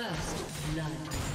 First blood.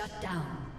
Shut down.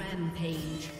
Rampage.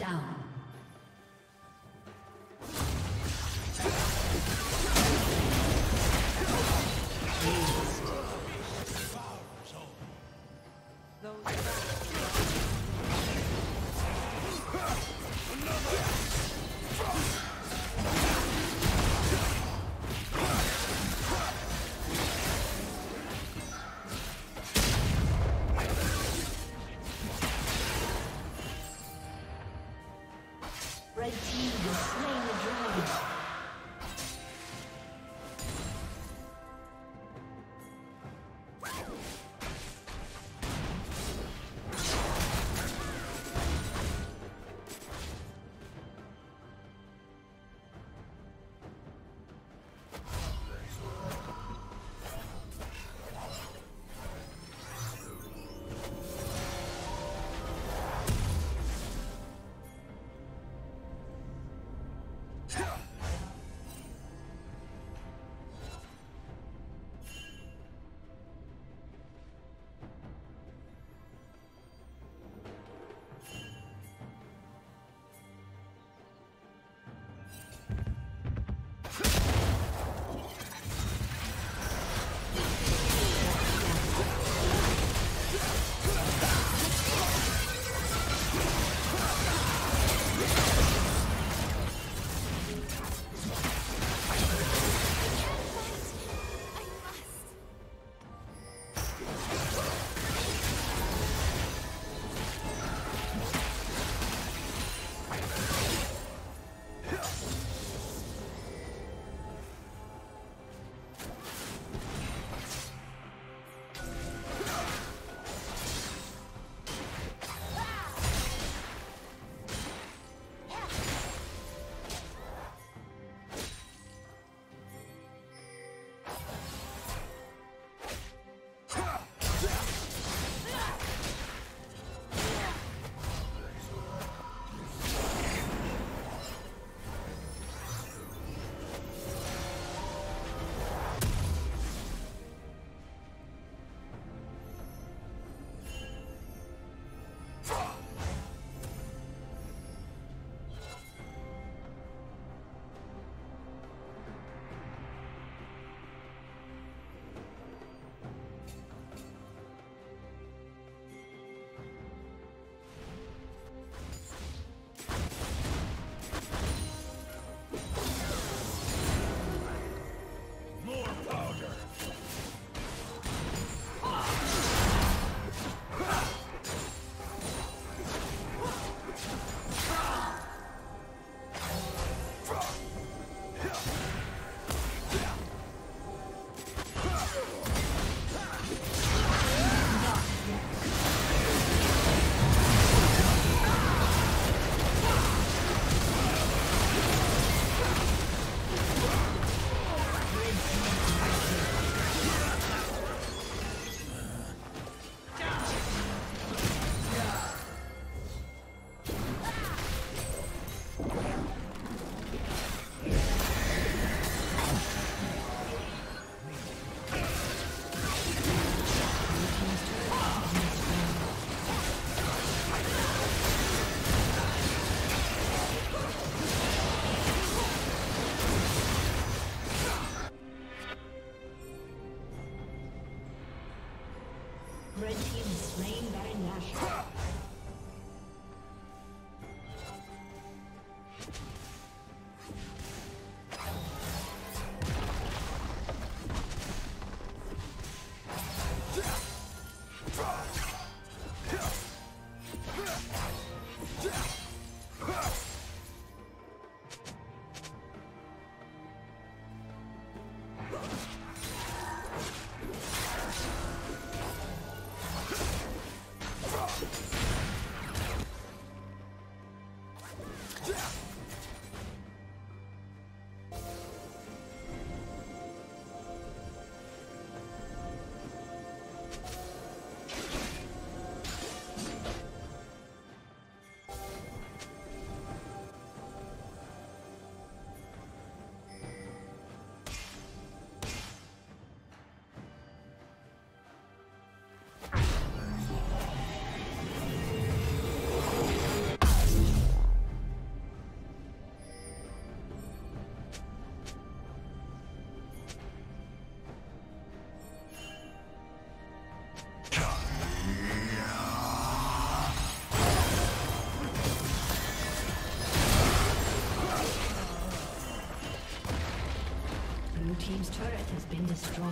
Down.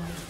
Destroyed.